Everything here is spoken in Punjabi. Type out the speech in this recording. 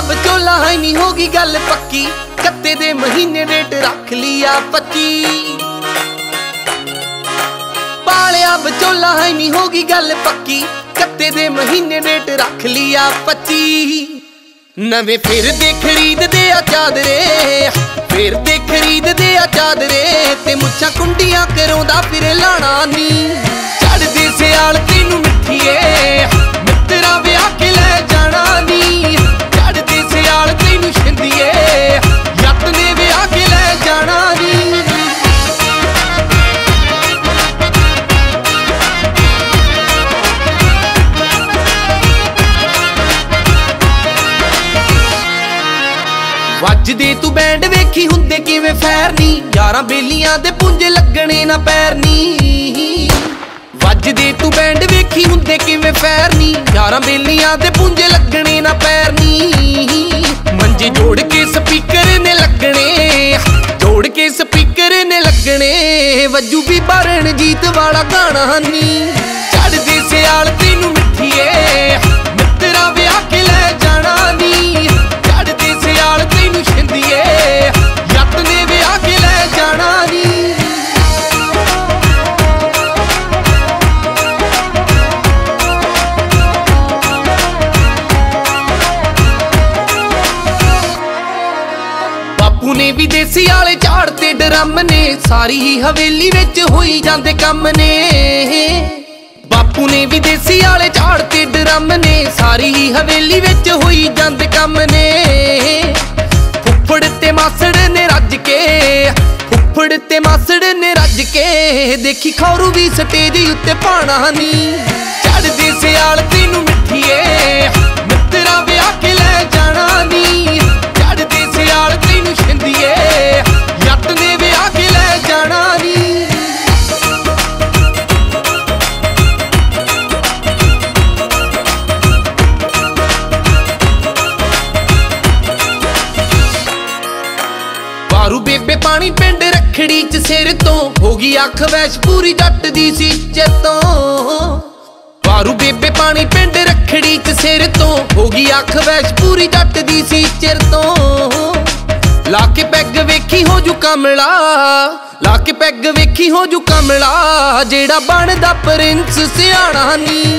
ਵਿਚੋਲਾ ਹੈ ਨਹੀਂ ਹੋਗੀ ਗੱਲ ਪੱਕੀ। ਕੱਤੇ ਦੇ ਮਹੀਨੇ ਡੇਟ ਰੱਖ ਲਿਆ 25 ਪਾਲਿਆ ਵਿਚੋਲਾ ਹੈ ਨਹੀਂ ਹੋਗੀ ਗੱਲ ਪੱਕੀ। ਕੱਤੇ ਦੇ ਮਹੀਨੇ ਡੇਟ ਰੱਖ ਲਿਆ 25 ਨਵੇਂ ਫਿਰ ਦੇ ਖਰੀਦਦੇ ਆ ਚਾਦਰੇ। ਫਿਰ ਦੇ ਖਰੀਦਦੇ ਆ ਚਾਦਰੇ ਤੇ ਮੁੱਛਾਂ ਕੁੰਡੀਆਂ ਕਰਾਉਂਦਾ ਫਿਰ ਲਾਣਾ ਨੀ। ਵੱਜਦੇ ਤੂੰ ਬੈਂਡ ਵੇਖੀ ਹੁੰਦੇ ਕਿਵੇਂ ਫੈਰ ਯਾਰਾਂ ਬੇਲੀਆਂ ਦੇ ਪੁੰਜੇ ਲੱਗਣੇ ਨਾ ਪੈਰ ਵੱਜਦੇ ਤੂੰ ਬੈਂਡ ਵੇਖੀ ਹੁੰਦੇ ਕਿਵੇਂ ਫੈਰ ਯਾਰਾਂ ਬੇਲੀਆਂ ਦੇ ਪੁੰਜੇ ਲੱਗਣੇ ਨਾ ਪੈਰ ਮੰਜੇ ਜੋੜ ਕੇ ਸਪੀਕਰ ਨੇ ਲੱਗਣੇ। ਜੋੜ ਕੇ ਸਪੀਕਰ ਨੇ ਲੱਗਣੇ। ਵੱਜੂ ਵੀ ਬਾਰਣ ਵਾਲਾ ਗਾਣਾ ਨੀ ਚੜਦੇ ਸਿਆਲ ਤੈਨੂੰ ਮਿੱਠੀਏ। ਨੇ ਝਾੜ ਤੇ ਡਰਮ ਨੇ, ਸਾਰੀ ਹੀ ਹਵੇਲੀ ਵਿੱਚ ਹੋਈ ਜਾਂਦੇ ਕੰਮ ਨੇ। ਬਾਪੂ ਨੇ ਵੀ ਦੇਸੀ ਵਾਲੇ ਝਾੜ ਤੇ ਡਰਮ ਨੇ, ਸਾਰੀ ਹਵੇਲੀ ਵਿੱਚ ਹੋਈ ਜਾਂਦੇ ਕੰਮ ਨੇ। ਫੁੱਫੜ ਤੇ ਮਾਸੜ ਨੇ ਰੱਜ ਕੇ, ਫੁੱਫੜ ਤੇ ਮਾਸੜ ਨੇ ਰੱਜ ਕੇ, ਦੇਖੀ ਖੌਰੂ ਵੀ ਸਟੇਜ ਉੱਤੇ ਪਾਣਾ ਨੀ। ਚੜਦੇ ਸਿਆਲ ਪਾਣੀ ਪਿੰਡ ਰਖੜੀ ਚ ਸਿਰ ਤੋਂ। ਹੋ ਗਈ ਅੱਖ ਵੈਸ਼, ਪੂਰੀ ਜੱਟ ਦੀ ਸੀ ਚੇਤੋਂ ਬਾਰੂ ਬੇਬੇ ਪਾਣੀ ਪਿੰਡ ਰਖੜੀ ਚ ਸਿਰ ਤੋਂ। ਹੋ ਗਈ ਅੱਖ ਵੈਸ਼, ਪੂਰੀ ਜੱਟ ਦੀ ਸੀ ਚਿਰ ਤੋਂ। ਲਾ ਕੇ ਪੈਗ ਵੇਖੀ ਹੋ ਜੂ ਕਮਲਾ, ਲਾ ਕੇ ਪੈਗ ਵੇਖੀ ਹੋ ਜੂ ਕਮਲਾ, ਜਿਹੜਾ ਬਣਦਾ ਪ੍ਰਿੰਸ ਸਿਆਣਾ ਨੀ।